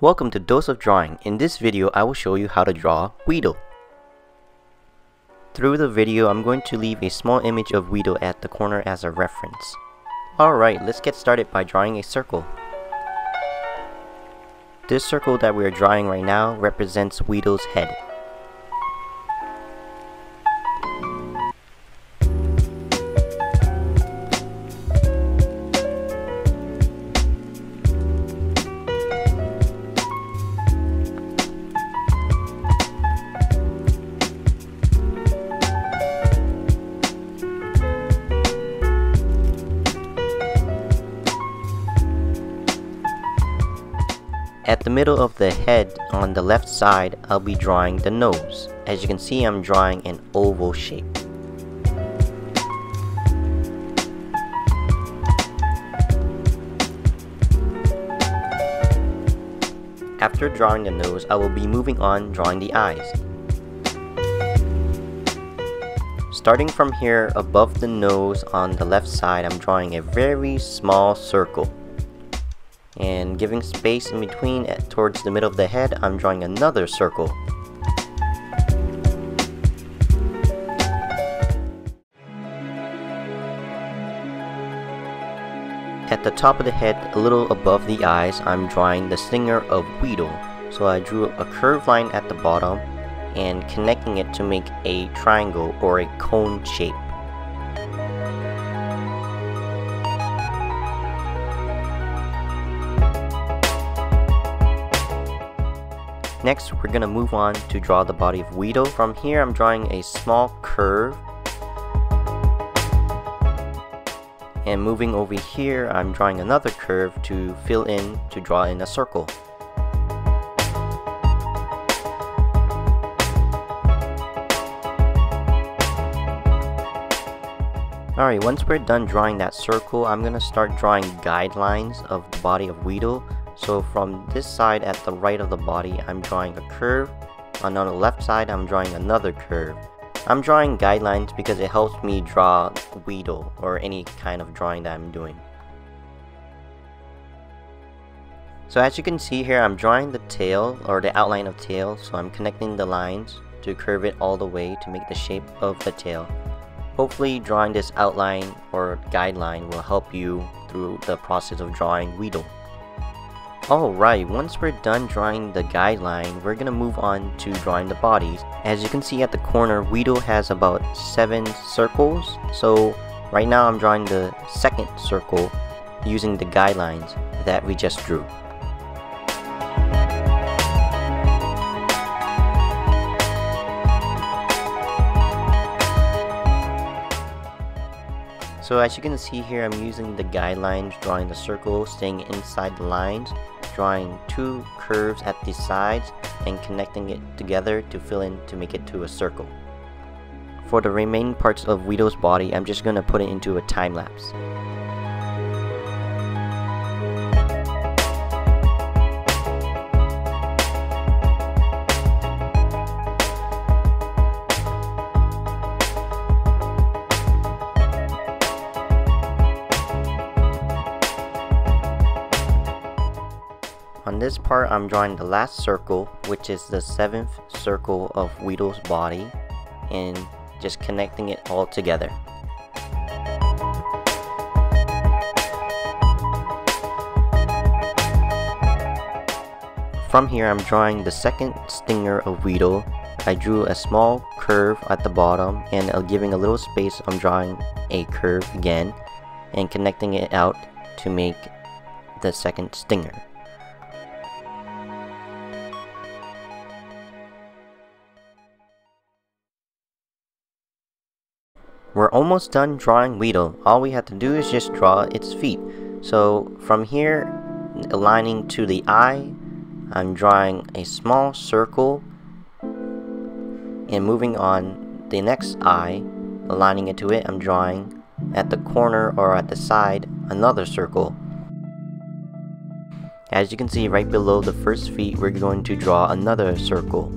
Welcome to Dose of Drawing. In this video, I will show you how to draw Weedle. Through the video, I'm going to leave a small image of Weedle at the corner as a reference. Alright, let's get started by drawing a circle. This circle that we are drawing right now represents Weedle's head. At the middle of the head on the left side, I'll be drawing the nose. As you can see, I'm drawing an oval shape. After drawing the nose, I will be moving on drawing the eyes. Starting from here above the nose on the left side, I'm drawing a very small circle and giving space in between at, towards the middle of the head, I'm drawing another circle. At the top of the head, a little above the eyes, I'm drawing the stinger of Weedle. So I drew a curved line at the bottom and connecting it to make a triangle or a cone shape. Next, we're gonna move on to draw the body of Weedle. From here, I'm drawing a small curve. And moving over here, I'm drawing another curve to fill in to draw in a circle. Alright, once we're done drawing that circle, I'm gonna start drawing guidelines of the body of Weedle so from this side at the right of the body, I'm drawing a curve. And on the left side, I'm drawing another curve. I'm drawing guidelines because it helps me draw Weedle or any kind of drawing that I'm doing. So as you can see here, I'm drawing the tail or the outline of tail. So I'm connecting the lines to curve it all the way to make the shape of the tail. Hopefully drawing this outline or guideline will help you through the process of drawing Weedle. Alright, once we're done drawing the guideline, we're gonna move on to drawing the bodies. As you can see at the corner, Weedle has about 7 circles, so right now I'm drawing the second circle using the guidelines that we just drew. So as you can see here, I'm using the guidelines, drawing the circle, staying inside the lines, drawing two curves at the sides, and connecting it together to fill in to make it to a circle. For the remaining parts of Weedle's body, I'm just going to put it into a time lapse. On this part, I'm drawing the last circle, which is the seventh circle of Weedle's body, and just connecting it all together. From here, I'm drawing the second stinger of Weedle. I drew a small curve at the bottom, and uh, giving a little space, I'm drawing a curve again, and connecting it out to make the second stinger. We're almost done drawing Weedle. All we have to do is just draw its feet. So from here, aligning to the eye, I'm drawing a small circle and moving on the next eye, aligning it to it, I'm drawing at the corner or at the side another circle. As you can see right below the first feet, we're going to draw another circle.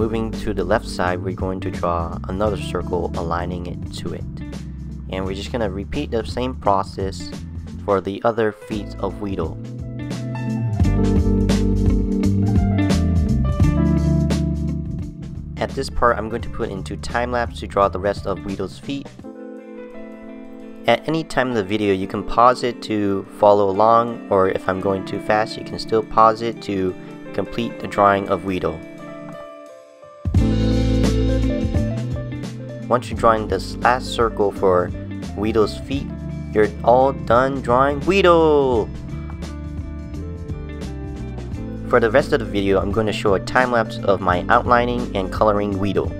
To the left side, we're going to draw another circle aligning it to it. And we're just going to repeat the same process for the other feet of Weedle. At this part, I'm going to put into time lapse to draw the rest of Weedle's feet. At any time in the video, you can pause it to follow along, or if I'm going too fast, you can still pause it to complete the drawing of Weedle. Once you draw this last circle for Weedle's feet, you're all done drawing Weedle! For the rest of the video, I'm going to show a time lapse of my outlining and coloring Weedle.